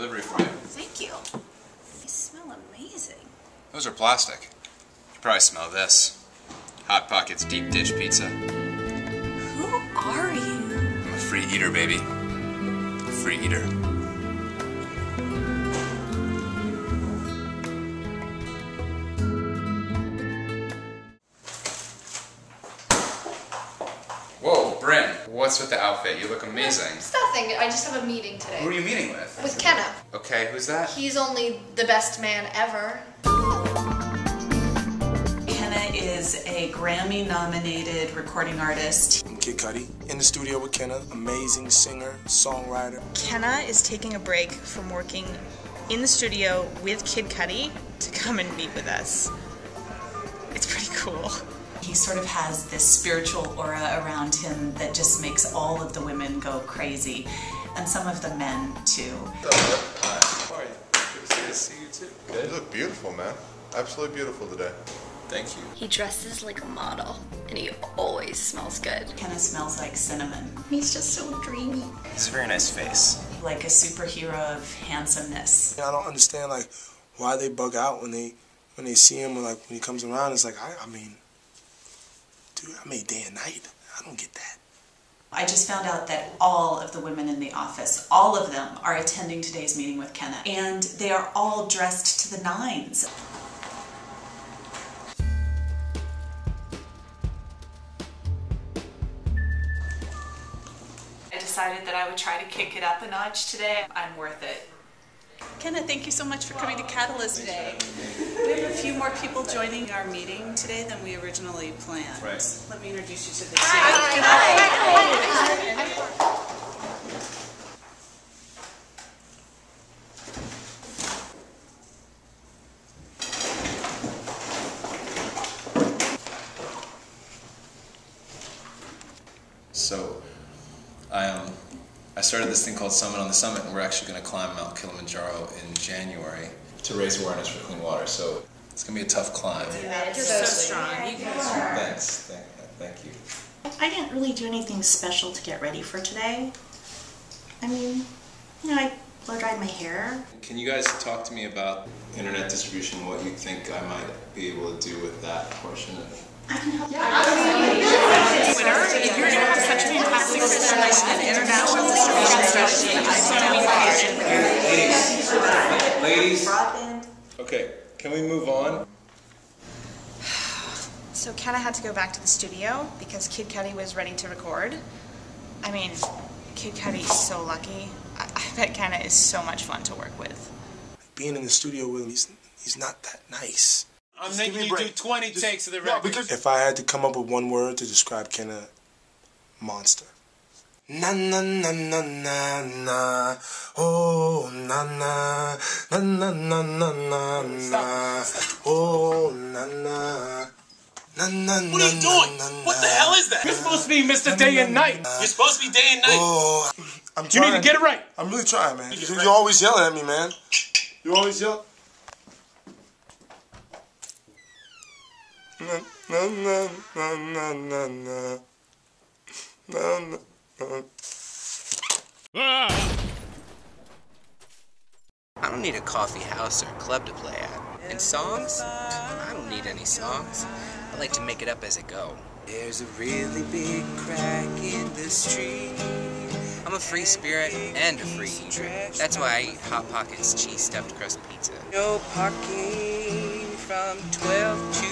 delivery for you. Thank you. They smell amazing. Those are plastic. You probably smell this. Hot Pockets deep dish pizza. Who are you? I'm a free eater, baby. A free eater. Whoa, Bryn, what's with the outfit? You look amazing. It's nothing. I just have a meeting today. Who are you meeting with? With Kenna. Okay, who's that? He's only the best man ever. Kenna is a Grammy nominated recording artist. I'm Kid Cudi in the studio with Kenna, amazing singer, songwriter. Kenna is taking a break from working in the studio with Kid Cudi to come and meet with us. It's pretty cool. He sort of has this spiritual aura around him that just makes all of the women go crazy, and some of the men too. How are you? Good to see you too. You look beautiful, man. Absolutely beautiful today. Thank you. He dresses like a model, and he always smells good. Kind of smells like cinnamon, He's just so dreamy. He's a very nice face. like a superhero of handsomeness. I don't understand like why they bug out when they when they see him or like when he comes around. It's like I, I mean, dude, I made day and night. I don't get that. I just found out that all of the women in the office, all of them, are attending today's meeting with Kenna, and they are all dressed to the nines. I decided that I would try to kick it up a notch today. I'm worth it. Kenna, thank you so much for coming to Katalyst today. We have a few more people joining our meeting today than we originally planned. Right. Let me introduce you to the team. So, I um, I started this thing called Summit on the Summit, and we're actually going to climb Mount Kilimanjaro in January to raise awareness for clean water. So it's going to be a tough climb. You're so strong. You can Thanks. Thank, thank you. I didn't really do anything special to get ready for today. I mean, you know, I blow dried my hair. Can you guys talk to me about internet distribution? What you think I might be able to do with that portion of? If you're gonna have such fantastic international distribution strategy, Ladies. Broadband. Okay. Can we move on? So Kenna had to go back to the studio because Kid Cudi was ready to record. I mean, Kid Cudi is so lucky. I, I bet Kenna is so much fun to work with. Being in the studio with him, he's he's not that nice. I'm Just making me a you do 20 Just- takes of the No, record. because if I had to come up with one word to describe Kenna, monster. Na na na na na na, oh na na na na na na na na, oh na na. Na, na, What are you doing? What the hell is that? You're supposed to be Mr. Day and Night. You're supposed to be Day and Night. Oh, I'm You need to get it right. I'm really trying, man. get it You- right. You're always yelling at me, man. You always yell. Na na na na na na na. I don't need a coffee house or a club to play at. And songs? I don't need any songs. I like to make it up as I go. There's a really big crack in the street. I'm a free spirit and a free eater. That's why I eat Hot Pockets cheese stuffed crust pizza. No parking from 12th